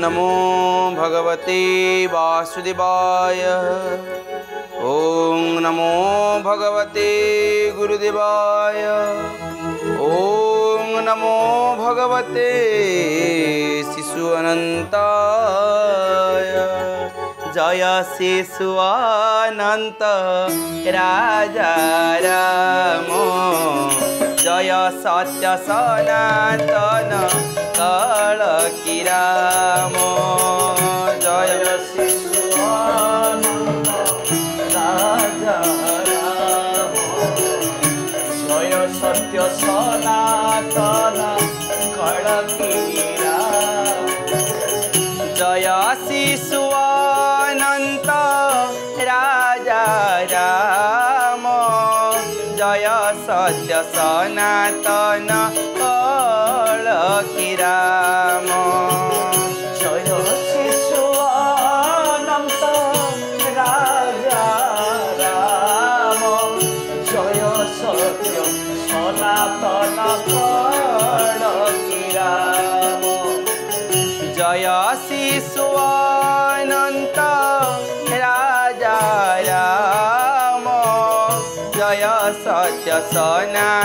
नमो भगवते वासुदेवाय। ॐ नमो भगवते गुरुदेवाय। ॐ नमो भगवते शिशु अनन्ताय जय शिशुअनन्त राजा राम। जय सत्य सनातन খ কি ৰাম? জয় জয় সত্য সনাতন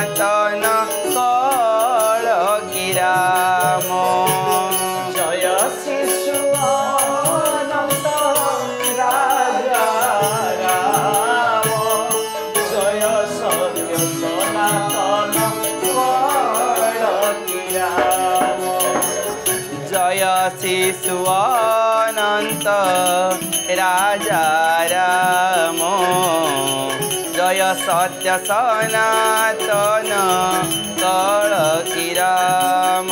সনাতন কড়কিরাম জয় শিশু অনন্ত রাজা রাম জয় সত্য সনাতন কড়কিরাম জয় শিশু অনন্ত রাজা রাম जय सत्य सनातन कीराम।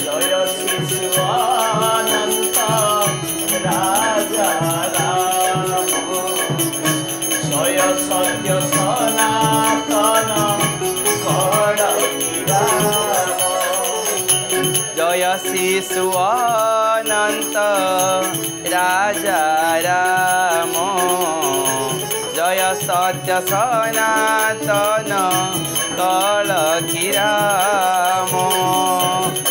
जयशिषु अनन्त राजा सत्यसनातन कलयशिषु अनन्त राजा रा ସତ୍ୟ ସନାତନ କଳଖିରାମ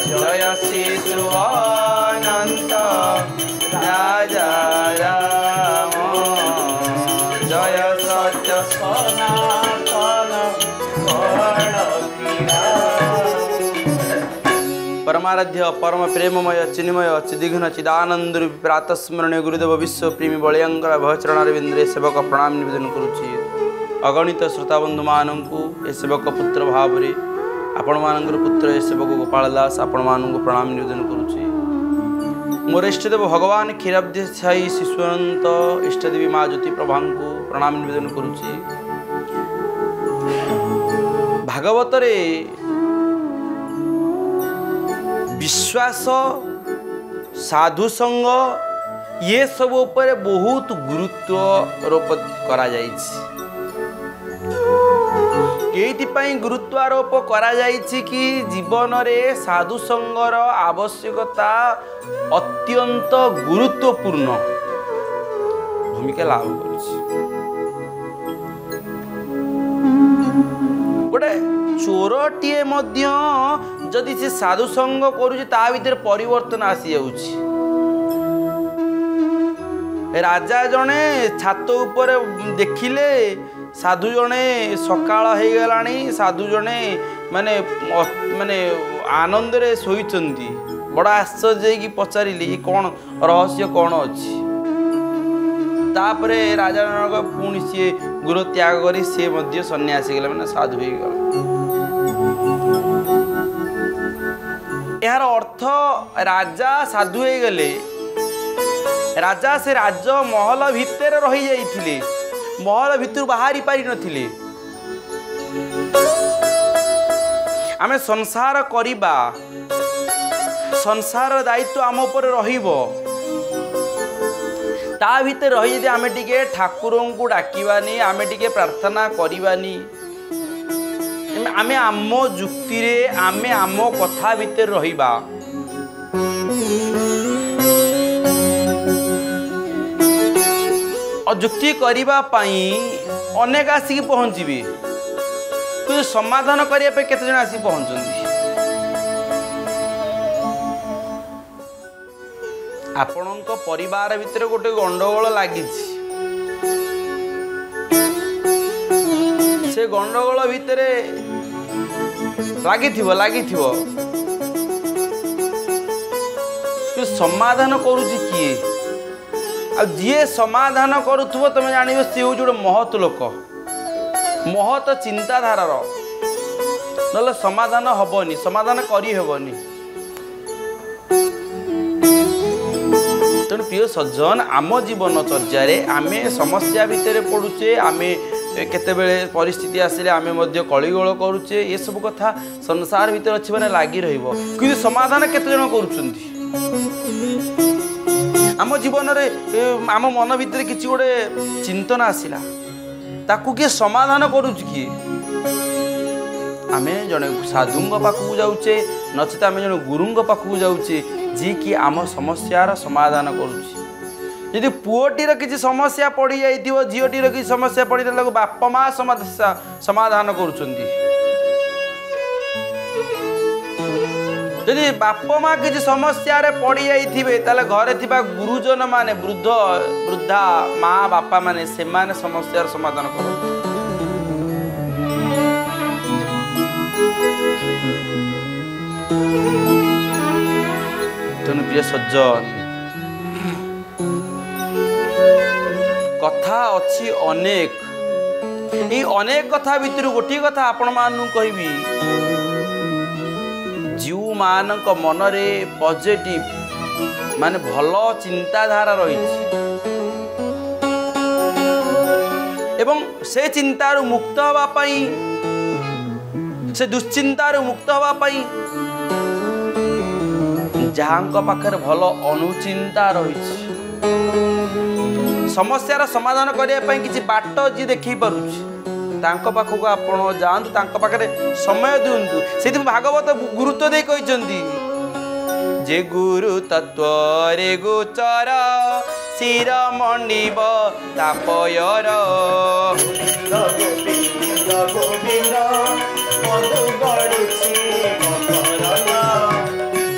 ଜୟ ଶିଶୁ ଅନନ୍ତ ରାଜା ରାମ ଜୟ ସତ୍ୟ ସନାତନ परमाराध्य परम प्रेमय चिन्मय चिदिघ्न चिदानंद रूपी प्रातस्मरणीय गुरुदेव विश्व प्रेमी बलियांग भयचरणारविंद्रे सेवक, प्रणाम, निवेदन करुच्ची ଅଗଣିତ ଶ୍ରୋତାବନ୍ଧୁମାନଙ୍କୁ ଏ ସେବକ ପୁତ୍ର ଭାବରେ ଆପଣମାନଙ୍କର ପୁତ୍ର ଏ ସେବକ ଗୋପାଳ ଦାସ ଆପଣମାନଙ୍କୁ ପ୍ରଣାମ ନିବେଦନ କରୁଛି। ମୋର ଇଷ୍ଟଦେବ ଭଗବାନ କ୍ଷୀରାବ୍ଦି ସାଇ ଶିଶୁଅନନ୍ତ ଇଷ୍ଟଦେବୀ ମା ଜ୍ୟୋତି ପ୍ରଭାଙ୍କୁ ପ୍ରଣାମ ନିବେଦନ କରୁଛି। ଭାଗବତରେ ବିଶ୍ୱାସ ସାଧୁସଙ୍ଗ ଇଏ ସବୁ ଉପରେ ବହୁତ ଗୁରୁତ୍ୱାରୋପ କରାଯାଇଛି। ଏଇଥିପାଇଁ ଗୁରୁତ୍ୱାରୋପ କରାଯାଇଛି କି ଜୀବନରେ ସାଧୁସଙ୍ଗର ଆବଶ୍ୟକତା ଅତ୍ୟନ୍ତ ଗୁରୁତ୍ୱପୂର୍ଣ୍ଣ ଭୂମିକା ଲାଭ କରିଛି ଗୋଟେ ଚୋରଟିଏ ମଧ୍ୟ ଯଦି ସେ ସାଧୁ ସଙ୍ଗ କରୁଛି ତା ଭିତରେ ପରିବର୍ତ୍ତନ ଆସିଯାଉଛି ରାଜା ଜଣେ ଛାତ ଉପରେ ଦେଖିଲେ ସାଧୁ ଜଣେ ସକାଳ ହେଇଗଲାଣି ସାଧୁ ଜଣେ ମାନେ ଅ- ମାନେ ଆନନ୍ଦରେ ଶୋଇଛନ୍ତି ବଡ଼ ଆଶ୍ଚର୍ଯ୍ୟ ହେଇକି ପଚାରିଲି "ଇଏ କ'ଣ ରହସ୍ୟ କ'ଣ ଅଛି ତାପରେ ରାଜା ଜଣକ ପୁଣି ସିଏ ଗୃହ ତ୍ୟାଗ କରି ସିଏ ମଧ୍ୟ ସନ୍ନ୍ୟାସୀ ହେଇଗଲା ମାନେ ସାଧୁ ହେଇଗଲା ଏହାର ଅର୍ଥ ରାଜା ସାଧୁ ହେଇଗଲେ ରାଜା ସେ ରାଜମହଲ ଭିତରେ ରହିଯାଇଥିଲେ ମହଲ ଭିତରୁ ବାହାରି ପାରିନଥିଲେ ଆମେ ସଂସାର କରିବା। ସଂସାର ଦାୟିତ୍ୱ ଆମ ଉପରେ ରହିବ। ତା ଭିତରେ ରହି ଯଦି ଆମେ ଟିକେ ଠାକୁରଙ୍କୁ ଡାକିବାନି ଆମେ ଟିକେ ପ୍ରାର୍ଥନା କରିବାନି ଆମେ ଆମ ଯୁକ୍ତିରେ ଆମେ ଆମ କଥା ଭିତରେ ରହିବା। ଯୁକ୍ତି କରିବା ପାଇଁ ଅନେକ ଆସିକି ପହଞ୍ଚିବେ। କିନ୍ତୁ ସମାଧାନ କରିବା ପାଇଁ କେତେ ଜଣ ଆସିକି ପହଞ୍ଚନ୍ତି? ଆପଣଙ୍କ ପରିବାର ଭିତରେ ଗୋଟେ ଗଣ୍ଡଗୋଳ ଲାଗିଛି। ସେ ଗଣ୍ଡଗୋଳ ଭିତରେ ଲାଗିଥିବ ଲାଗିଥିବ। ସମାଧାନ କରୁଛି କିଏ? যিয়ে সমাধান করুব তুমি জাণব সি হচ্ছে গোটে মহৎ লোক মহৎ চিন্তাধারার নহলে সমাধান হবনি সমাধান করি হবনি তেমন প্রিয় সজ্জন আম জীবনচর্যায় আমি সমস্যা ভিতরে পড়ুছে আমি কেতবে পরিস্থিতি আসলে আমি কলিগোল করুছে এসব কথা সংসার ভিতরে অনেক লাগি রহব কিন্তু সমাধান কতজন করছেন ଆମ ଜୀବନରେ ଆମ ମନ ଭିତରେ କିଛି ଗୋଟେ ଚିନ୍ତନ ଆସିଲା। ତାକୁ କିଏ ସମାଧାନ କରୁଛି କିଏ? ଆମେ ଜଣେ ସାଧୁଙ୍କ ପାଖକୁ ଯାଉଛେ ନଚେତ ଆମେ ଜଣେ ଗୁରୁଙ୍କ ପାଖକୁ ଯାଉଛେ ଯିଏକି ଆମ ସମସ୍ୟାର ସମାଧାନ କରୁଛି। ଯଦି ପୁଅଟିର କିଛି ସମସ୍ୟା ପଡ଼ିଯାଇଥିବ ଝିଅଟିର କିଛି ସମସ୍ୟା ପଡ଼ିଥିଲେ ତାକୁ ବାପା ମା ସମାଧାନ କରୁଛନ୍ତି। ଯଦି ବାପା ମା କିଛି ସମସ୍ୟାରେ ପଡ଼ିଯାଇଥିବେ ତାହେଲେ ଘରେ ଥିବା ଗୁରୁଜନ ମାନେ ବୃଦ୍ଧ ବୃଦ୍ଧା ମା ବାପା ମାନେ ସେମାନେ ସମସ୍ୟାର ସମାଧାନ କରନ୍ତି। ତେଣୁ ପ୍ରିୟ ସଜ୍ଜନ କଥା ଅଛି ଅନେକ। ଏଇ ଅନେକ କଥା ଭିତରୁ ଗୋଟିଏ କଥା ଆପଣମାନଙ୍କୁ କହିବି। ଯେଉଁମାନଙ୍କ ମନରେ ପଜିଟିଭ ମାନେ ଭଲ ଚିନ୍ତାଧାରା ରହିଛି। ଏବଂ ସେ ଚିନ୍ତାରୁ ମୁକ୍ତ ହେବା ପାଇଁ ସେ ଦୁଶ୍ଚିନ୍ତାରୁ ମୁକ୍ତ ହେବା ପାଇଁ ଯାହାଙ୍କ ପାଖରେ ଭଲ ଅନୁଚିନ୍ତା ରହିଛି। ସମସ୍ୟାର ସମାଧାନ କରିବା ପାଇଁ କିଛି ବାଟ ଯିଏ ଦେଖେଇ ପାରୁଛି। ତାଙ୍କ ପାଖକୁ ଆପଣ ଯାଆନ୍ତୁ ତାଙ୍କ ପାଖରେ ସମୟ ଦିଅନ୍ତୁ। ସେଥିପାଇଁ ଭାଗବତ ଗୁରୁତ୍ୱ ଦେଇ କହିଛନ୍ତି ଯେ ଗୁରୁ ତତ୍ଵରେ ଗୋଚର ଶିର ମଣ୍ଡିବ ତାପୟର।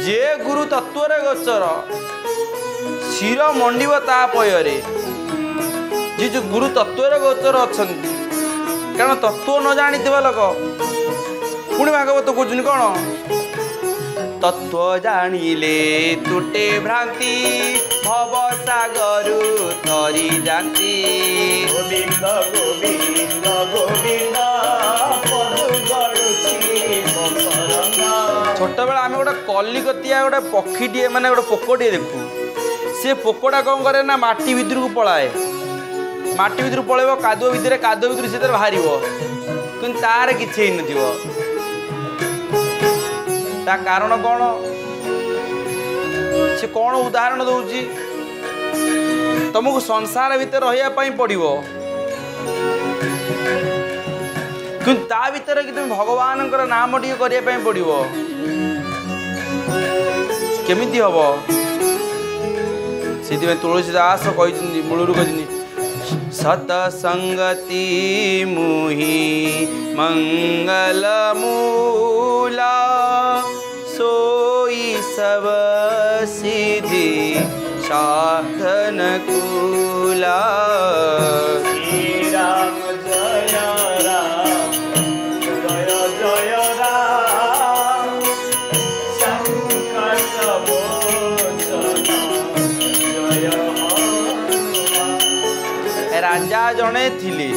ଯେ ଗୁରୁ ତତ୍ଵରେ ଗୋଚର ଶିର ମଣ୍ଡିବ ତା ପୟରେ ଯିଏ ଯେଉଁ ଗୁରୁ ତତ୍ଵରେ ଗୋଚର ଅଛନ୍ତି କାରଣ ତତ୍ଵ ନ ଜାଣିଥିବା ଲୋକ। ପୁଣି ଭାଗବତ କହୁଛନ୍ତି କ'ଣ? ତତ୍ଵ ଜାଣିଲେ ତୁଟେ ଭ୍ରାନ୍ତି ଭବ ସାଗରୁ ତରି ଯାନ୍ତି ଗୋବିନ୍ଦ ଗୋବିନ୍ଦ ଗୋବିନ୍ଦ ପଦୁ ଗଡୁଛି ମକରନ୍ଦ। ଛୋଟବେଳେ ଆମେ ଗୋଟେ କଲିକତିଆ ଗୋଟେ ପକ୍ଷୀଟିଏ ମାନେ ଗୋଟେ ପୋକଟିଏ ଦେଖୁ। ସେ ପୋକଟା କ'ଣ କରେ ନା ମାଟି ଭିତରକୁ ପଳାଏ। ମାଟି ଭିତରକୁ ପଳେଇବ କାଦୁଅ ଭିତରେ କାଦୁଅ ଭିତରୁ ସେଥିରେ ବାହାରିବ। କିନ୍ତୁ ତାର କିଛି ହେଇନଥିବ। ତା କାରଣ କ'ଣ? ସେ କ'ଣ ଉଦାହରଣ ଦଉଛି? ତମକୁ ସଂସାର ଭିତରେ ରହିବା ପାଇଁ ପଡ଼ିବ। କିନ୍ତୁ ତା ଭିତରେ କି ତୁମେ ଭଗବାନଙ୍କର ନାମ ଟିକେ କରିବା ପାଇଁ ପଡ଼ିବ। କେମିତି ହବ? ସେଥିପାଇଁ ତୁଳସୀ ଦାସ କହିଛନ୍ତି ମୂଳରୁ କହିଛନ୍ତି सतसङ्गति मुहि मङ्गलमूला सोयि सोइसी सिद्धि कुला ଜଣେ ଥିଲେ।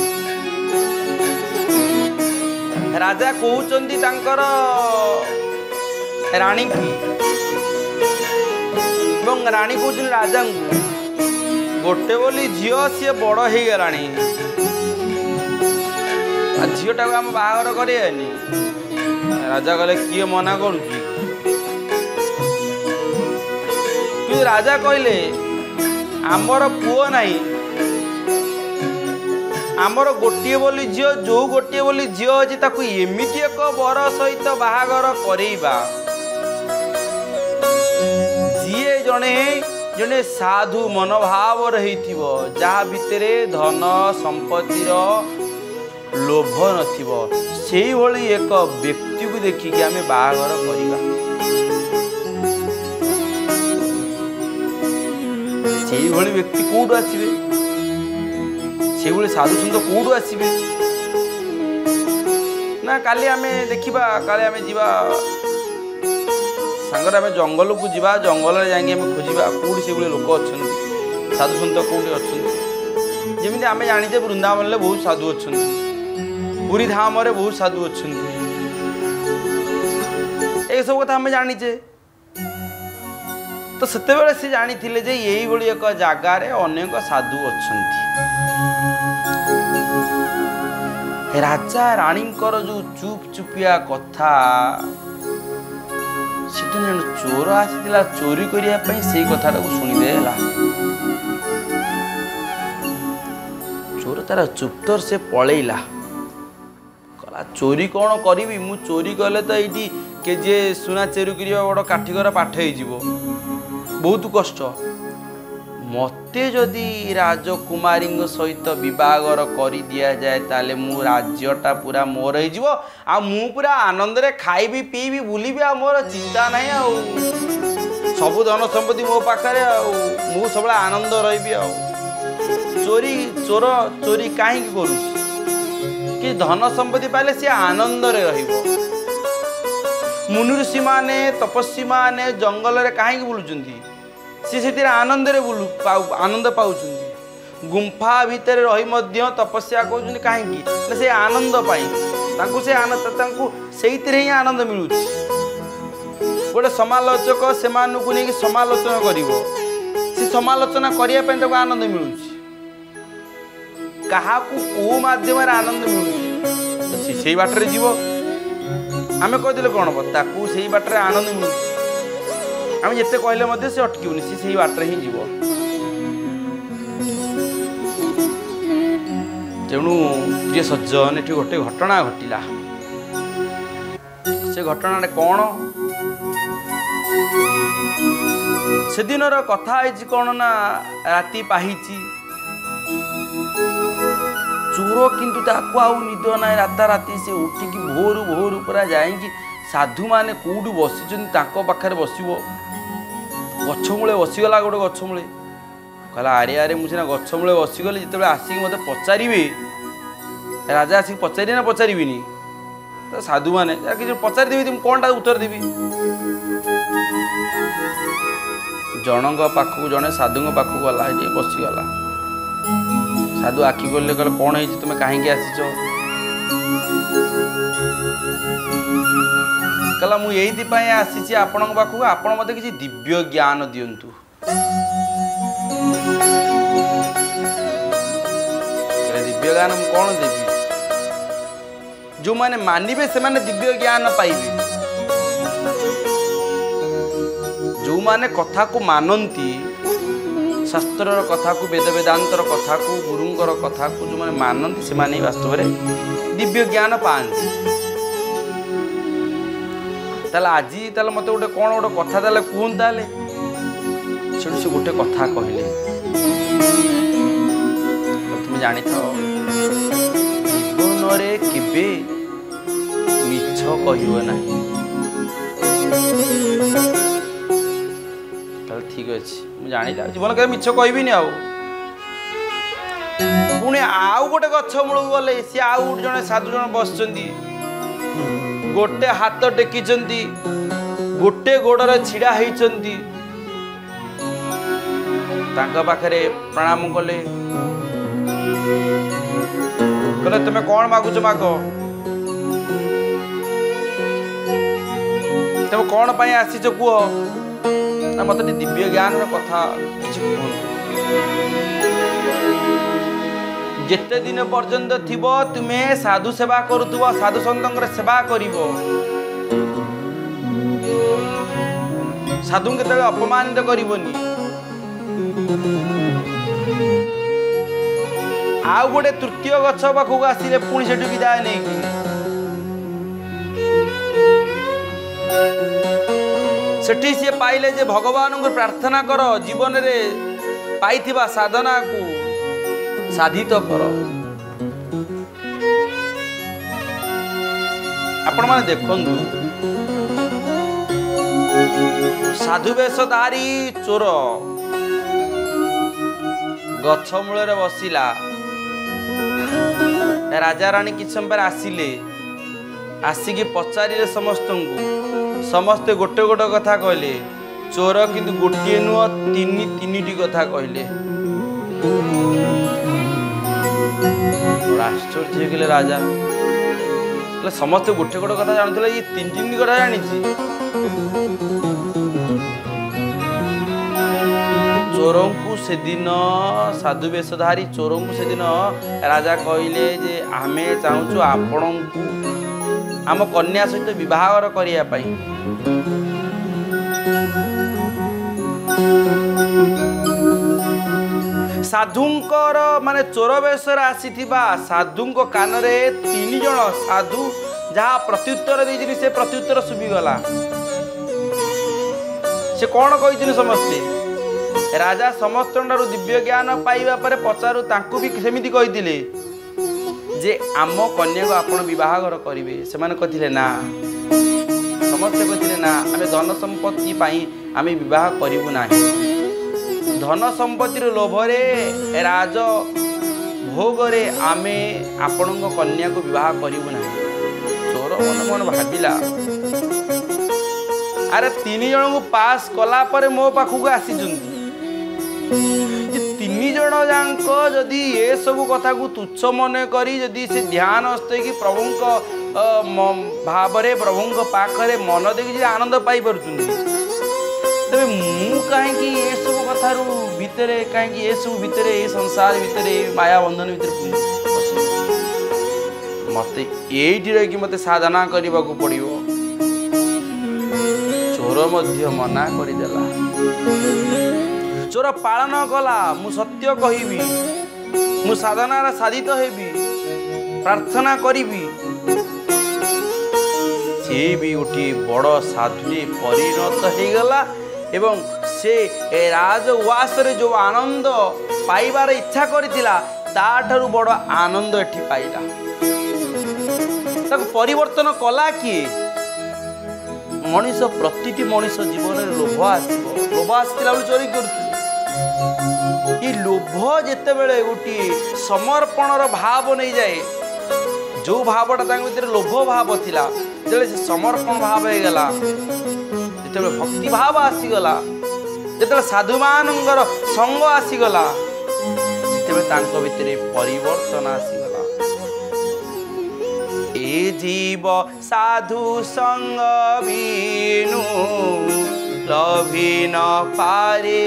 ରାଜା କହୁଛନ୍ତି ତାଙ୍କର ରାଣୀକୁ ଏବଂ ରାଣୀ କହୁଛନ୍ତି ରାଜାଙ୍କୁ ଗୋଟେ ବୋଲି ଝିଅ ସିଏ ବଡ଼ ହେଇଗଲାଣି। ଆଉ ଝିଅଟାକୁ ଆମେ ବାହାଘର କରିବାନି ରାଜା କହିଲେ କିଏ ମନା କରୁଛି କିନ୍ତୁ ରାଜା କହିଲେ ଆମର ପୁଅ ନାହିଁ ଆମର ଗୋଟିଏ ବୋଲି ଝିଅ ଯୋଉ ଗୋଟିଏ ବୋଲି ଝିଅ ଅଛି ତାକୁ ଏମିତି ଏକ ବର ସହିତ ବାହାଘର କରେଇବା। ଯିଏ ଜଣେ ଜଣେ ସାଧୁ ମନୋଭାବର ହେଇଥିବ ଯାହା ଭିତରେ ଧନ ସମ୍ପତ୍ତିର ଲୋଭ ନଥିବ ସେଇଭଳି ଏକ ବ୍ୟକ୍ତିକୁ ଦେଖିକି ଆମେ ବାହାଘର କରିବା। ଏଇଭଳି ବ୍ୟକ୍ତି କୋଉଠୁ ଆସିବେ? ସେଇଭଳି ସାଧୁସନ୍ଥ କୋଉଠୁ ଆସିବେ? ନା କାଲି ଆମେ ଦେଖିବା କାଲି ଆମେ ଯିବା। ସାଙ୍ଗରେ ଆମେ ଜଙ୍ଗଲକୁ ଯିବା ଜଙ୍ଗଲରେ ଯାଇକି ଆମେ ଖୋଜିବା କୋଉଠି ସେଇଭଳି ଲୋକ ଅଛନ୍ତି? ସାଧୁସନ୍ଥ କୋଉଠି ଅଛନ୍ତି? ଯେମିତି ଆମେ ଜାଣିଛେ ବୃନ୍ଦାବନରେ ବହୁତ ସାଧୁ ଅଛନ୍ତି। ପୁରୀ ଧାମରେ ବହୁତ ସାଧୁ ଅଛନ୍ତି। ଏସବୁ କଥା ଆମେ ଜାଣିଛେ। ତ ସେତେବେଳେ ସେ ଜାଣିଥିଲେ ଯେ ଏଇଭଳି ଏକ ଜାଗାରେ ଅନେକ ସାଧୁ ଅଛନ୍ତି। ରାଜା ରାଣୀଙ୍କର ଯୋଉ ଚୁପ ଚୁପିଆ କଥା ସେଦିନ ଜଣେ ଚୋର ଆସିଥିଲା ଚୋରି କରିବା ପାଇଁ ସେଇ କଥାଟାକୁ ଶୁଣିଦେଲା ଚୋର ତାର ଚୁପ୍ତର ସେ ପଳେଇଲା କହିଲା ଚୋରି କ'ଣ କରିବି? ମୁଁ ଚୋରି କଲେ ତ ଏଇଠି କେଜିଏ ସୁନା ଚୋରି କରିବା ବଡ଼ କାଠିକର ପାଠ ହେଇଯିବ। ବହୁତ କଷ୍ଟ। ମୋତେ ଯଦି ରାଜକୁମାରୀଙ୍କ ସହିତ ବିବାହର କରିଦିଆଯାଏ ତାହେଲେ ମୁଁ ରାଜ୍ୟଟା ପୁରା ମୋର ହେଇଯିବ। ଆଉ ମୁଁ ପୁରା ଆନନ୍ଦରେ ଖାଇବି ପିଇବି ବୁଲିବି ଆଉ ମୋର ଚିନ୍ତା ନାହିଁ ଆଉ। ସବୁ ଧନ ସମ୍ପତ୍ତି ମୋ ପାଖରେ ଆଉ। ମୁଁ ସବୁବେଳେ ଆନନ୍ଦ ରହିବି ଆଉ। ଚୋରି ଚୋର ଚୋରି କାହିଁକି କରୁଛି? କି ଧନ ସମ୍ପତ୍ତି ପାଇଲେ ସିଏ ଆନନ୍ଦରେ ରହିବ। ମୁନି ଋଷିମାନେ ତପସ୍ୱୀମାନେ ଜଙ୍ଗଲରେ କାହିଁକି ବୁଲୁଛନ୍ତି? ସିଏ ସେଥିରେ ଆନନ୍ଦରେ ବୁଲୁ ଆନନ୍ଦ ପାଉଛନ୍ତି। ଗୁମ୍ଫା ଭିତରେ ରହି ମଧ୍ୟ ତପସ୍ୟା କରୁଛନ୍ତି କାହିଁକି? ନା ସେ ଆନନ୍ଦ ପାଇଁ। ତାଙ୍କୁ ସେ ତାଙ୍କୁ ସେଇଥିରେ ହିଁ ଆନନ୍ଦ ମିଳୁଛି। ଗୋଟେ ସମାଲୋଚକ ସେମାନଙ୍କୁ ନେଇକି ସମାଲୋଚନା କରିବ। ସେ ସମାଲୋଚନା କରିବା ପାଇଁ ତାକୁ ଆନନ୍ଦ ମିଳୁଛି। କାହାକୁ କୋଉ ମାଧ୍ୟମରେ ଆନନ୍ଦ ମିଳୁଛି? ସେ ସେଇ ବାଟରେ ଯିବ। ଆମେ କହିଦେଲେ କ'ଣ ହବ? ତାକୁ ସେଇ ବାଟରେ ଆନନ୍ଦ ମିଳୁଛି। ଆମେ ଯେତେ କହିଲେ ମଧ୍ୟ ସେ ଅଟକିବନି ସେ ସେଇ ବାଟରେ ହିଁ ଯିବ। ତେଣୁ ପ୍ରିୟ ସଜ୍ଜନ ଏଠି ଗୋଟେ ଘଟଣା ଘଟିଲା। ସେ ଘଟଣାଟା କ'ଣ? ସେଦିନର କଥା ହେଇଛି କ'ଣ ନା ରାତି ପାହିଛି। ଚୋର କିନ୍ତୁ ତାକୁ ଆଉ ନିଦ ନାହିଁ ରାତାରାତି ସେ ଉଠିକି ଭୋରୁ ଭୋରୁ ପୁରା ଯାଇକି ସାଧୁମାନେ କେଉଁଠି ବସିଛନ୍ତି ତାଙ୍କ ପାଖରେ ବସିବ। ଗଛ ମୂଳେ ବସିଗଲା ଗୋଟେ ଗଛ ମୂଳେ କହିଲା ଆରେ ଆରେ ମୁଁ ସିନା ଗଛ ମୂଳେ ବସିଗଲି ଯେତେବେଳେ ଆସିକି ମୋତେ ପଚାରିବେ ରାଜା ଆସିକି ପଚାରିବେ ନା ପଚାରିବିନି? ତ ସାଧୁମାନେ ଯାହା କିଛି ପଚାରିଦେବି ମୁଁ କ'ଣଟା ଉତ୍ତର ଦେବି? ଜଣଙ୍କ ପାଖକୁ ଜଣେ ସାଧୁଙ୍କ ପାଖକୁ ଗଲା ଏଠି ବସିଗଲା। ସାଧୁ ଆଖି ଖୋଲିଲେ କହିଲେ କ'ଣ ହେଇଛି? ତୁମେ କାହିଁକି ଆସିଛ? କହିଲା ମୁଁ ଏଇଥିପାଇଁ ଆସିଛି ଆପଣଙ୍କ ପାଖକୁ ଆପଣ ମୋତେ କିଛି ଦିବ୍ୟ ଜ୍ଞାନ ଦିଅନ୍ତୁ। କହିଲେ, ଦିବ୍ୟ ଜ୍ଞାନ ମୁଁ କ'ଣ ଦେବି? ଯେଉଁମାନେ ମାନିବେ ସେମାନେ ଦିବ୍ୟ ଜ୍ଞାନ ପାଇବେ। ଯେଉଁମାନେ କଥାକୁ ମାନନ୍ତି ଶାସ୍ତ୍ରର କଥାକୁ ବେଦ ବେଦାନ୍ତର କଥାକୁ ଗୁରୁଙ୍କର କଥାକୁ ଯେଉଁମାନେ ମାନନ୍ତି ସେମାନେ ହିଁ ବାସ୍ତବରେ ଦିବ୍ୟ ଜ୍ଞାନ ପାଆନ୍ତି। ତାହେଲେ ଆଜି ତାହେଲେ ମୋତେ ଗୋଟେ କ'ଣ ଗୋଟେ କଥା ତାହେଲେ କୁହନ୍ତୁ ତାହେଲେ? ସେଠୁ ସେ ଗୋଟେ କଥା କହିଲେ। ତୁମେ ଜାଣିଥାଅ ଜୀବନରେ କେବେ ମିଛ କହିବ ନାହିଁ। ତାହେଲେ ଠିକ୍ ଅଛି ମୁଁ ଜାଣିଲି ଆଉ ଜୀବନ କେବେ ମିଛ କହିବିନି ଆଉ। ପୁଣି ଆଉ ଗୋଟେ ଗଛ ମୂଳକୁ ଗଲେ ସିଏ ଆଉ ଗୋଟେ ଜଣେ ସାଧୁ ଜଣ ବସିଛନ୍ତି। ଗୋଟେ ହାତ ଟେକିଛନ୍ତି ଗୋଟେ ଗୋଡ଼ରେ ଛିଡ଼ା ହେଇଛନ୍ତି ତାଙ୍କ ପାଖରେ ପ୍ରଣାମ କଲେ। କହିଲେ ତମେ କ'ଣ ମାଗୁଛ ମାଗ? ତମେ କ'ଣ ପାଇଁ ଆସିଛ କୁହ? ନା ମୋତେ ଟିକେ ଦିବ୍ୟ ଜ୍ଞାନର କଥା କିଛି କୁହନ୍ତୁ। যেতে দিন পর্যন্ত থিব তুমি সাধু সেবা করুব সাধু সন্তর সেবা করিব সাধু কেতবে অপমানিত করবনি আগে তৃতীয় গছ পাখ আসলে পুঁ সেটু বিদায় নেই সেটি সে পাইলে যে ভগবান প্রার্থনা কর জীবনরে পাইথিবা সাধনাকু ସାଧିତ କର। ଆପଣମାନେ ଦେଖନ୍ତୁ। ସାଧୁ ବେଶଧାରୀ ଚୋର ଗଛ ମୂଳରେ ବସିଲା। ରାଜା ରାଣୀ କିଛି ସମୟ ପରେ ଆସିଲେ। ଆସିକି ପଚାରିଲେ ସମସ୍ତଙ୍କୁ। ସମସ୍ତେ ଗୋଟେ ଗୋଟେ କଥା କହିଲେ। ଚୋର କିନ୍ତୁ ଗୋଟିଏ ନୁହଁ ତିନି ତିନିଟି କଥା କହିଲେ। ଆଶ୍ଚର୍ଯ୍ୟ ହେଇଗଲେ ରାଜା। ହେଲେ ସମସ୍ତେ ଗୋଟେ ଗୋଟେ କଥା ଜାଣୁଥିଲେ ଇଏ ତିନି ତିନି କଥା ଜାଣିଛି। ଚୋରଙ୍କୁ ସେଦିନ ସାଧୁ ବେଶଧାରୀ ଚୋରଙ୍କୁ ସେଦିନ ରାଜା କହିଲେ ଯେ ଆମେ ଚାହୁଁଛୁ ଆପଣଙ୍କୁ ଆମ କନ୍ୟା ସହିତ ବିବାହର କରିବା ପାଇଁ। ସାଧୁଙ୍କର ମାନେ ଚୋର ବେଶରେ ଆସିଥିବା ସାଧୁଙ୍କ କାନରେ ତିନି ଜଣ ସାଧୁ ଯାହା ପ୍ରତ୍ୟୁତ୍ତର ଦେଇଛନ୍ତି ସେ ପ୍ରତ୍ୟୁତ୍ତର ଶୁଭିଗଲା। ସେ କ'ଣ କହିଛନ୍ତି ସମସ୍ତେ? ରାଜା ସମସ୍ତଙ୍କଠାରୁ ଦିବ୍ୟ ଜ୍ଞାନ ପାଇବା ପରେ ପଚାରୁ ତାଙ୍କୁ ବି ସେମିତି କହିଥିଲେ ଯେ ଆମ କନ୍ୟାକୁ ଆପଣ ବିବାହଘର କରିବେ। ସେମାନେ କହିଥିଲେ ନା। ସମସ୍ତେ କହିଥିଲେ ନା ଆମେ ଧନ ସମ୍ପତ୍ତି ପାଇଁ ଆମେ ବିବାହ କରିବୁ ନାହିଁ। ধন সম্পত্তির লোভরে রাজ ভোগরে আমি আপনার কন্যাকে বিবাহ করবু না চোর মনমোহন ভাবিলা আরে তিন জনকু পাস কলা পরে মো পাখক আসিছেন যে তিন জন যাক যদি এসব কথা তুচ্ছ মনে করি যদি সে ধ্যান অস্থায়ী প্রভুঙ্ক ভাবরে প্রভুঙ্ক পাখে মন দেখি যদি আনন্দ পাইপারুচ্ছেন তবে মু কাহি এসব କଥାରୁ ଭିତରେ କାହିଁକି ଏସବୁ ଭିତରେ ଏ ସଂସାର ଭିତରେ ଏ ମାୟା ବନ୍ଧନ ଭିତରେ? ମତେ ଏଇଠି ରହିକି ମତେ ସାଧନା କରିବାକୁ ପଡ଼ିବ ଚୋର ମଧ୍ୟ ମନା କରିଦେଲା ଚୋର ପାଳନ କଲା ମୁଁ ସତ୍ୟ କହିବି ମୁଁ ସାଧନାର ସାଧିତ ହେବି ପ୍ରାର୍ଥନା କରିବି ସିଏ ବି ଗୋଟିଏ ବଡ଼ ସାଧୁରେ ପରିଣତ ହେଇଗଲା ଏବଂ ସେ ଏ ରାଜ ଉଆସରେ ଯେଉଁ ଆନନ୍ଦ ପାଇବାର ଇଚ୍ଛା କରିଥିଲା ତାଠାରୁ ବଡ଼ ଆନନ୍ଦ ଏଠି ପାଇଲା ତାକୁ ପରିବର୍ତ୍ତନ କଲା କିଏ? ମଣିଷ ପ୍ରତିଟି ମଣିଷ ଜୀବନରେ ଲୋଭ ଆସିବ। ଲୋଭ ଆସିଥିଲା ବୋଲି ଚୋରି କରୁଥିଲେ। ଏ ଲୋଭ ଯେତେବେଳେ ଗୋଟିଏ ସମର୍ପଣର ଭାବ ନେଇଯାଏ ଯୋଉ ଭାବଟା ତାଙ୍କ ଭିତରେ ଲୋଭ ଭାବ ଥିଲା ଯେତେବେଳେ ସେ ସମର୍ପଣ ଭାବ ହେଇଗଲା ଯେତେବେଳେ ଭକ୍ତି ଭାବ ଆସିଗଲା ଯେତେବେଳେ ସାଧୁମାନଙ୍କର ସଙ୍ଗ ଆସିଗଲା ସେତେବେଳେ ତାଙ୍କ ଭିତରେ ପରିବର୍ତ୍ତନ ଆସିଗଲା। ଏ ଜୀବ ସାଧୁ ସଙ୍ଗ ବିନୁ ଲଭିନ ପାରି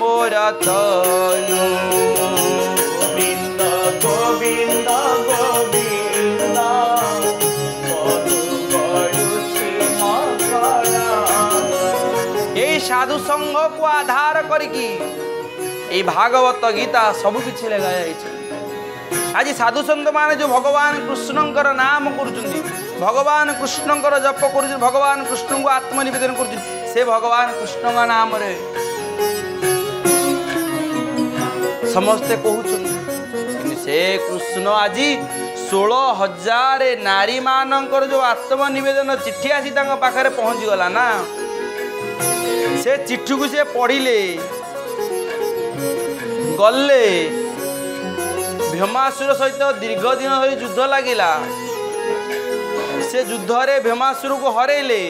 ମୋର ତନୁ ଗୋବିନ୍ଦ ଗୋବିନ୍ଦ ସାଧୁ ସଂଘକୁ ଆଧାର କରିକି ଏଇ ଭାଗବତ ଗୀତା ସବୁକିଛି ଲେଖା ଯାଇଛି ଆଜି ସାଧୁ ସଂଘ ମାନେ ଯେଉଁ ଭଗବାନ କୃଷ୍ଣଙ୍କର ନାମ କରୁଛନ୍ତି ଭଗବାନ କୃଷ୍ଣଙ୍କର ଜପ କରୁଛନ୍ତି ଭଗବାନ କୃଷ୍ଣଙ୍କୁ ଆତ୍ମ ନିବେଦନ କରୁଛନ୍ତି ସେ ଭଗବାନ କୃଷ୍ଣଙ୍କ ନାମରେ ସମସ୍ତେ କହୁଛନ୍ତି ସେ କୃଷ୍ଣ ଆଜି ଷୋହଳ ହଜାର ନାରୀମାନଙ୍କର ଯେଉଁ ଆତ୍ମ ନିବେଦନ ଚିଠି ଆସି ତାଙ୍କ ପାଖରେ ପହଞ୍ଚିଗଲା ନା। সে চিঠিকু সে পড়িলে, গলে। ভীমাসুর সহিত দীর্ঘদিন ধরে যুদ্ধ লাগিলা। সে যুদ্ধরে ভীমাসুরকে হরাইলে।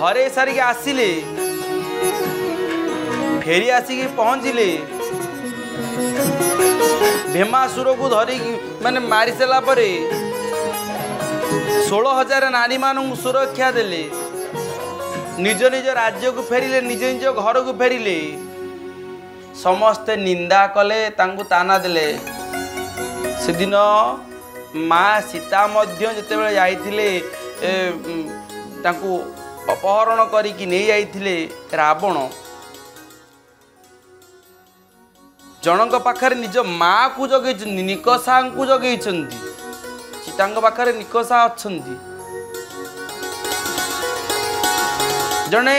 হরাই সারিকি আসিলে ফেরি আসিকি পৌঁছিলে ভীমাসুরকে ধরিকি মানে মারি সারা পরে ଷୋହଳ ହଜାର ନାରୀମାନଙ୍କୁ ସୁରକ୍ଷା ଦେଲେ। ନିଜ ନିଜ ରାଜ୍ୟକୁ ଫେରିଲେ ନିଜ ନିଜ ଘରକୁ ଫେରିଲେ। ସମସ୍ତେ ନିନ୍ଦା କଲେ ତାଙ୍କୁ ତାନା ଦେଲେ। ସେଦିନ ମା ସୀତା ମଧ୍ୟ ଯେତେବେଳେ ଯାଇଥିଲେ ତାଙ୍କୁ ଅପହରଣ କରିକି ନେଇ ଯାଇଥିଲେ ରାବଣ। ଜଣଙ୍କ ପାଖରେ ନିଜ ମାଆକୁ ଜଗେଇଛନ୍ତି ନିକଷାଙ୍କୁ ଜଗେଇଛନ୍ତି। ସୀତାଙ୍କ ପାଖରେ ନିକଷା ଅଛନ୍ତି। ଜଣେ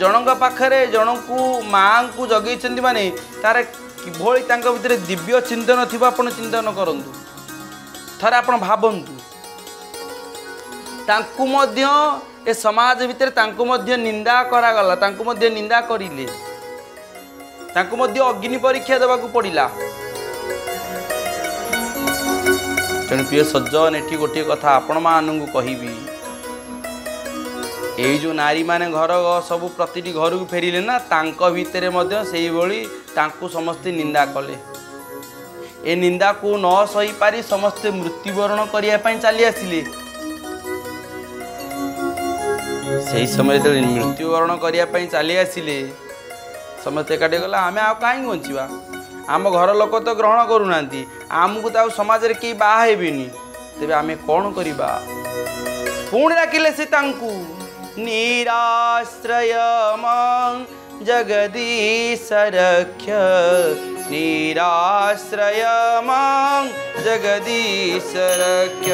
ଜଣଙ୍କ ପାଖରେ ଜଣଙ୍କୁ ମାଆଙ୍କୁ ଜଗେଇଛନ୍ତି ମାନେ ତାର କିଭଳି ତାଙ୍କ ଭିତରେ ଦିବ୍ୟ ଚିନ୍ତନ ଥିବ ଆପଣ ଚିନ୍ତନ କରନ୍ତୁ। ଥରେ ଆପଣ ଭାବନ୍ତୁ। ତାଙ୍କୁ ମଧ୍ୟ ଏ ସମାଜ ଭିତରେ ତାଙ୍କୁ ମଧ୍ୟ ନିନ୍ଦା କରାଗଲା ତାଙ୍କୁ ମଧ୍ୟ ନିନ୍ଦା କରିଲେ। ତାଙ୍କୁ ମଧ୍ୟ ଅଗ୍ନି ପରୀକ୍ଷା ଦେବାକୁ ପଡ଼ିଲା। ତେଣୁ ପ୍ରିୟ ସଜ୍ଜନ ଏଠି ଗୋଟିଏ କଥା ଆପଣମାନଙ୍କୁ କହିବି। ଏଇ ଯେଉଁ ନାରୀମାନେ ଘର ସବୁ ପ୍ରତିଟି ଘରକୁ ଫେରିଲେ ନା ତାଙ୍କ ଭିତରେ ମଧ୍ୟ ସେଇଭଳି ତାଙ୍କୁ ସମସ୍ତେ ନିନ୍ଦା କଲେ। ଏ ନିନ୍ଦାକୁ ନ ସହିପାରି ସମସ୍ତେ ମୃତ୍ୟୁବରଣ କରିବା ପାଇଁ ଚାଲି ଆସିଲେ। ସେହି ସମୟରେ ଯେତେବେଳେ ମୃତ୍ୟୁବରଣ କରିବା ପାଇଁ ଚାଲି ଆସିଲେ ସମସ୍ତେ ଏକାଠି ଗଲା ଆମେ ଆଉ କାହିଁକି ବଞ୍ଚିବା? ଆମ ଘର ଲୋକ ତ ଗ୍ରହଣ କରୁନାହାନ୍ତି। ଆମକୁ ତ ଆଉ ସମାଜରେ କେହି ବାହା ହେବେନି। ତେବେ ଆମେ କ'ଣ କରିବା? ପୁଣି ଡାକିଲେ ସେ ତାଙ୍କୁ ନିରାଶ୍ରୟ ଜଗଦୀଶ ରକ୍ଷ ନିରାଶ୍ରୟ ଜଗଦୀଶ ରକ୍ଷ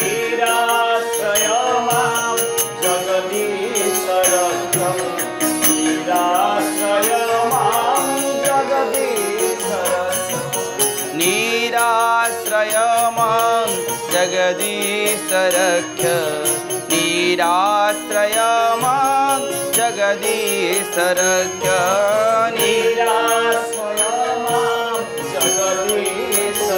ନିରାଶ୍ରୟ ମାಂ ଜଗଦୀଶରକ୍ଷଂ ନିରାଶ୍ରୟ ମାಂ निराश्रय मां जगदीश रक्ष निराश्रय मां जगदीश रक्ष ନିରାଶ୍ରୟ ମାಂ ଜଗଦୀଶରକ୍ଷଂ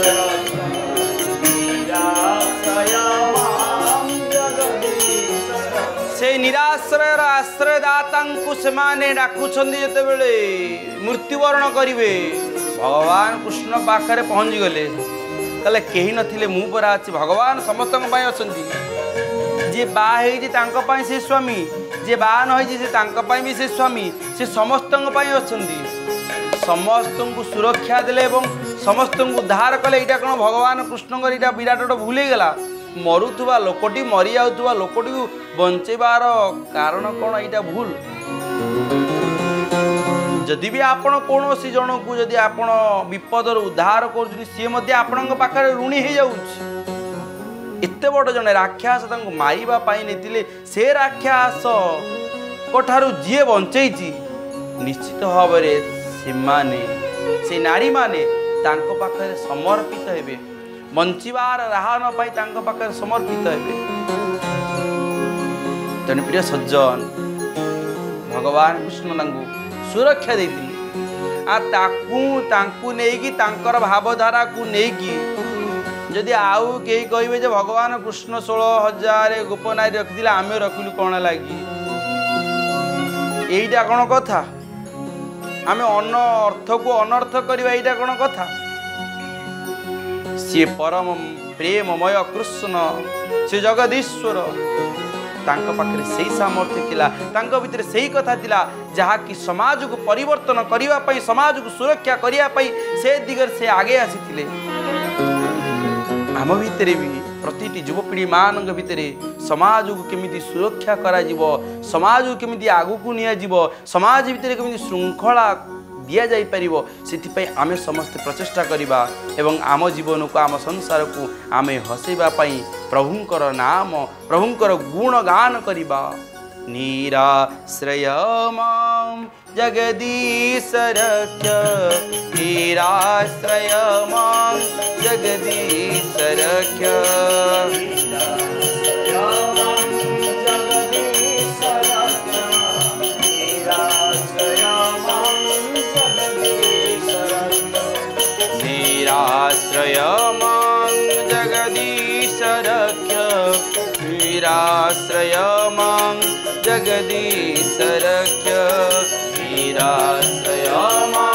ନିରାଶ୍ରୟ ମାಂ ଜଗଦୀଶରକ୍ଷଂ ସେଇ ନିରାଶ୍ରୟର ଆଶ୍ରୟଦାତାଙ୍କୁ ସେମାନେ ଡାକୁଛନ୍ତି ଯେତେବେଳେ ମୃତ୍ୟୁବରଣ କରିବେ ଭଗବାନ କୃଷ୍ଣ ପାଖରେ ପହଞ୍ଚିଗଲେ କହିଲେ କେହି ନଥିଲେ ମୁଁ ପରା ଅଛି। ଭଗବାନ ସମସ୍ତଙ୍କ ପାଇଁ ଅଛନ୍ତି। ଯିଏ ବାହା ହେଇଛି ତାଙ୍କ ପାଇଁ ସେ ସ୍ୱାମୀ। ଯିଏ ବାହା ନ ହେଇଛି ସେ ତାଙ୍କ ପାଇଁ ବି ସେ ସ୍ୱାମୀ। ସେ ସମସ୍ତଙ୍କ ପାଇଁ ଅଛନ୍ତି। ସମସ୍ତଙ୍କୁ ସୁରକ୍ଷା ଦେଲେ ଏବଂ ସମସ୍ତଙ୍କୁ ଉଦ୍ଧାର କଲେ। ଏଇଟା କ'ଣ ଭଗବାନ କୃଷ୍ଣଙ୍କର ଏଇଟା ବିରାଟ ଗୋଟେ ଭୁଲ ହେଇଗଲା? ମରୁଥିବା ଲୋକଟି ମରିଯାଉଥିବା ଲୋକଟିକୁ ବଞ୍ଚେଇବାର କାରଣ କ'ଣ? ଏଇଟା ଭୁଲ? ଯଦି ବି ଆପଣ କୌଣସି ଜଣକୁ ଯଦି ଆପଣ ବିପଦରୁ ଉଦ୍ଧାର କରୁଛନ୍ତି ସିଏ ମଧ୍ୟ ଆପଣଙ୍କ ପାଖରେ ଋଣୀ ହେଇଯାଉଛି। ଏତେ ବଡ଼ ଜଣେ ରାକ୍ଷାସ ତାଙ୍କୁ ମାରିବା ପାଇଁ ନେଇଥିଲେ ସେ ରାକ୍ଷାସଙ୍କ ଠାରୁ ଯିଏ ବଞ୍ଚେଇଛି ନିଶ୍ଚିତ ଭାବରେ ସେମାନେ ସେ ନାରୀମାନେ ତାଙ୍କ ପାଖରେ ସମର୍ପିତ ହେବେ। ବଞ୍ଚିବାର ରାହା ନ ପାଇଁ ତାଙ୍କ ପାଖରେ ସମର୍ପିତ ହେବେ। ତେଣୁ ପ୍ରିୟ ସଜ୍ଜନ ଭଗବାନ କୃଷ୍ଣ ତାଙ୍କୁ ସୁରକ୍ଷା ଦେଇଥିଲେ। ଆଉ ତାକୁ ତାଙ୍କୁ ନେଇକି ତାଙ୍କର ଭାବଧାରାକୁ ନେଇକି ଯଦି ଆଉ କେହି କହିବେ ଯେ ଭଗବାନ କୃଷ୍ଣ ଷୋହଳ ହଜାର ଗୋପନାରୀ ରଖିଥିଲେ ଆମେ ରଖିଲୁ କ'ଣ ଲାଗି? ଏଇଟା କ'ଣ କଥା? ଆମେ ଅନ ଅର୍ଥକୁ ଅନର୍ଥ କରିବା ଏଇଟା କ'ଣ କଥା? ସିଏ ପରମ ପ୍ରେମମୟ କୃଷ୍ଣ ସେ ଜଗଦୀଶ୍ୱର। ତାଙ୍କ ପାଖରେ ସେଇ ସାମର୍ଥ୍ୟ ଥିଲା ତାଙ୍କ ଭିତରେ ସେଇ କଥା ଥିଲା ଯାହାକି ସମାଜକୁ ପରିବର୍ତ୍ତନ କରିବା ପାଇଁ ସମାଜକୁ ସୁରକ୍ଷା କରିବା ପାଇଁ ସେ ଦିଗରେ ସେ ଆଗେଇ ଆସିଥିଲେ। ଆମ ଭିତରେ ବି ପ୍ରତିଟି ଯୁବପିଢ଼ିମାନଙ୍କ ଭିତରେ ସମାଜକୁ କେମିତି ସୁରକ୍ଷା କରାଯିବ ସମାଜକୁ କେମିତି ଆଗକୁ ନିଆଯିବ ସମାଜ ଭିତରେ କେମିତି ଶୃଙ୍ଖଳା ଦିଆଯାଇପାରିବ ସେଥିପାଇଁ ଆମେ ସମସ୍ତେ ପ୍ରଚେଷ୍ଟା କରିବା ଏବଂ ଆମ ଜୀବନକୁ ଆମ ସଂସାରକୁ ଆମେ ହସେଇବା ପାଇଁ ପ୍ରଭୁଙ୍କର ନାମ ପ୍ରଭୁଙ୍କର ଗୁଣଗାନ କରିବା। नीराश्रय मां जगदीशरखीराश्रय मां जगदीशरख्य जगदीश रक्ष निराशया गदीसरक्षीरान्तया